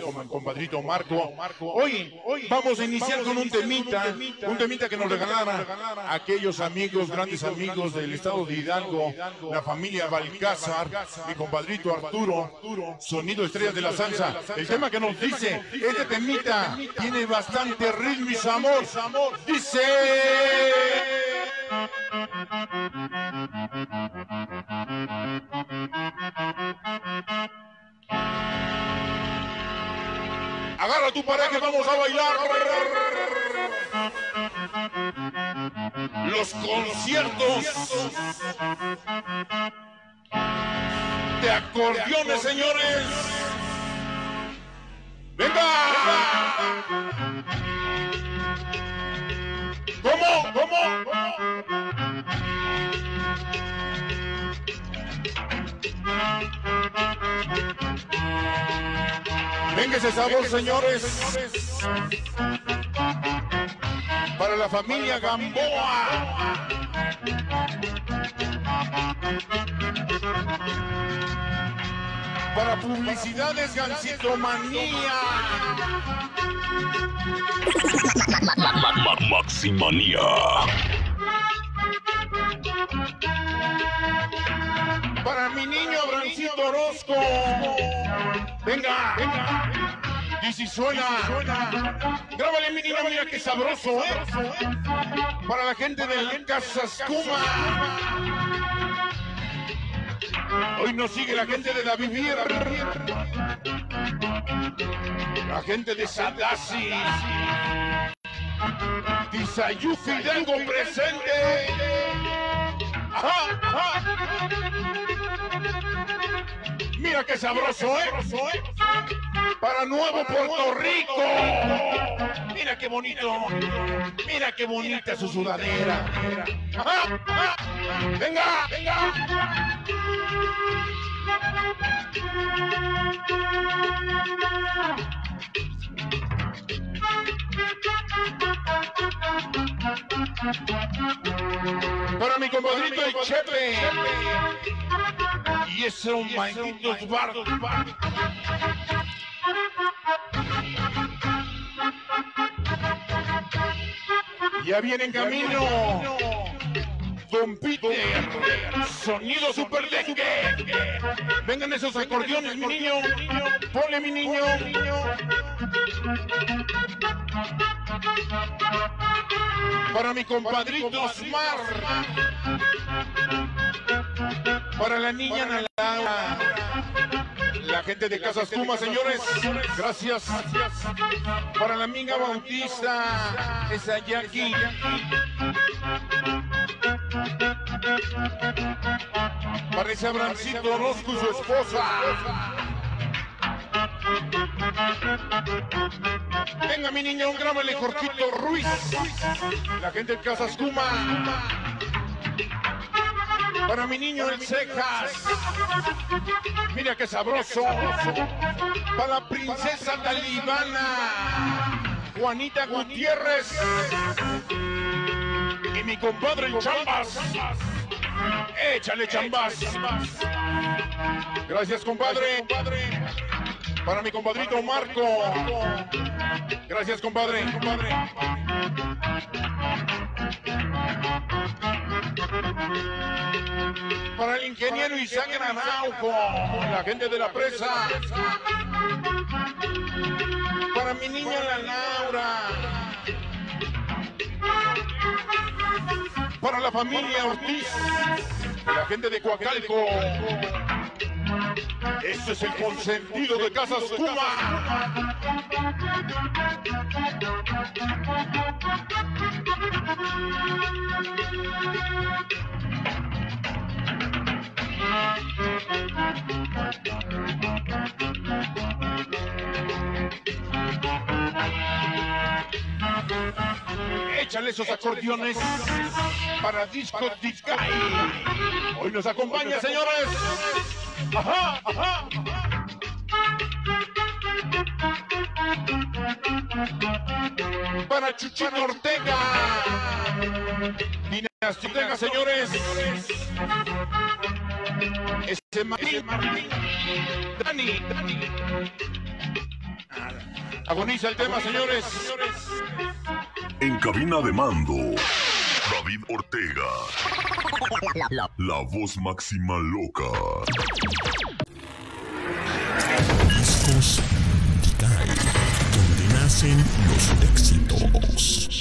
compadrito Marco. Hoy, hoy vamos a iniciar con un temita, un temita que nos regalaron aquellos amigos, grandes amigos del estado de Hidalgo, la familia Balcázar, mi compadrito Arturo, Sonido Estrellas de la Salsa. El tema que nos dice, este temita tiene bastante ritmo y sabor. Dice... Agarra tu pareja, vamos a bailar. Los conciertos de acordeones, señores. ¡Venga! ¿Cómo? ¿Cómo? Venga ese sabor, señores. Para la familia Gamboa. Para publicidades Gancito Manía. Maximanía. Para mi niño Abrancito Orozco. Venga, venga. Y si suena, grábale mi niño, mira qué sabroso, ¿eh? Para la gente de Casascuma. Hoy nos sigue la gente de la Viviera. La gente de Sadasi. Tizayú Hidalgo presente. Ajá, ajá. Mira qué sabroso, ¿eh? Para Nuevo Puerto Rico. Mira qué bonito. Mira qué bonita su sudadera. Ajá, ajá. Venga, venga. Para mi compadrito el Chepe. Y esos malditos bardos. Ya viene en camino. Don Peter, sonido super dengue. Vengan esos acordeones, mi niño. Ponle, mi niño. Para mi compadrito Osmar. Para la niña Nalaura. La gente de Casas Cuma, señores. Gracias. Para la amiga Bautista. Esa Jackie. Para ese Abrancito Orozco y su esposa. Venga, mi niño, grábale Jorgito Ruiz. La gente de Casas Cuma. Para mi niño el Cejas. Mira qué sabroso. Para la princesa talibana. Juanita Gutiérrez. Y mi compadre el Chambas. Échale Chambas. Gracias, compadre. Para mi compadrito Marco. Gracias, compadre. Para el ingeniero Isaac Granauco, la gente de la presa. Para mi niña la Laura. Para la familia Ortiz, la gente de Coacalco. Este es el consentido de Casas Cuma. Échale esos acordeones para Disco Discay. Hoy nos acompaña, señores. Ajá, ajá. Para Chuchito Ortega. Dinastía Ortega, señores. Ese Martín. Dani, Dani. Agoniza el tema, señores. En cabina de mando, Ortega. La voz máxima loca. Discos Digital, donde nacen los éxitos.